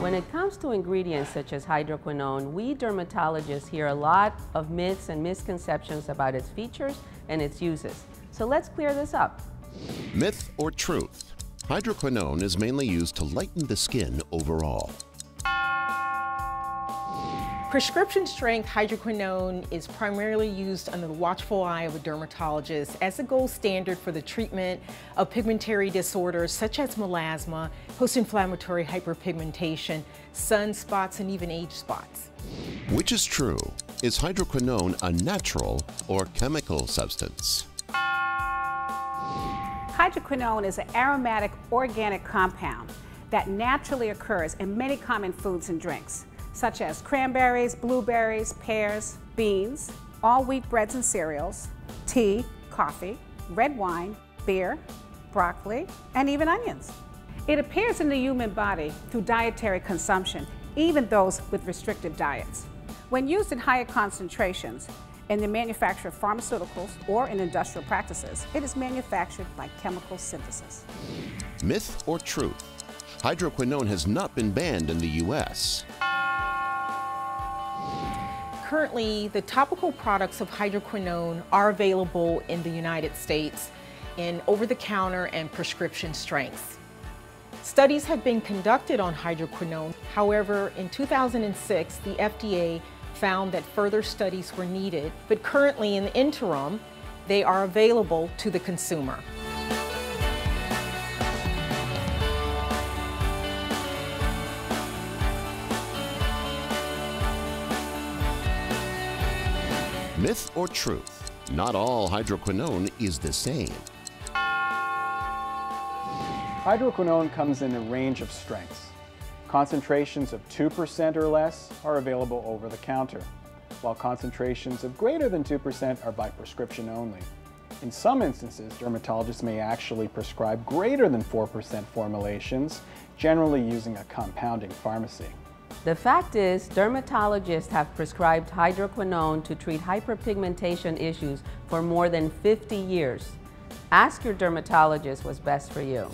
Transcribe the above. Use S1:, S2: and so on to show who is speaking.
S1: When it comes to ingredients such as hydroquinone, we dermatologists hear a lot of myths and misconceptions about its features and its uses. So let's clear this up.
S2: Myth or truth? Hydroquinone is mainly used to lighten the skin overall.
S3: Prescription strength hydroquinone is primarily used under the watchful eye of a dermatologist as a gold standard for the treatment of pigmentary disorders such as melasma, post-inflammatory hyperpigmentation, sunspots, and even age spots.
S2: Which is true? Is hydroquinone a natural or chemical substance?
S4: Hydroquinone is an aromatic organic compound that naturally occurs in many common foods and drinks such as cranberries, blueberries, pears, beans, all wheat breads and cereals, tea, coffee, red wine, beer, broccoli, and even onions. It appears in the human body through dietary consumption, even those with restrictive diets. When used in higher concentrations in the manufacture of pharmaceuticals or in industrial practices, it is manufactured by chemical synthesis.
S2: Myth or truth? Hydroquinone has not been banned in the U.S.
S3: Currently, the topical products of hydroquinone are available in the United States in over-the-counter and prescription strengths. Studies have been conducted on hydroquinone. However, in 2006, the FDA found that further studies were needed, but currently in the interim, they are available to the consumer.
S2: Myth or truth? Not all hydroquinone is the same.
S5: Hydroquinone comes in a range of strengths. Concentrations of 2% or less are available over the counter, while concentrations of greater than 2% are by prescription only. In some instances, dermatologists may actually prescribe greater than 4% formulations, generally using a compounding pharmacy.
S1: The fact is, dermatologists have prescribed hydroquinone to treat hyperpigmentation issues for more than 50 years. Ask your dermatologist what's best for you.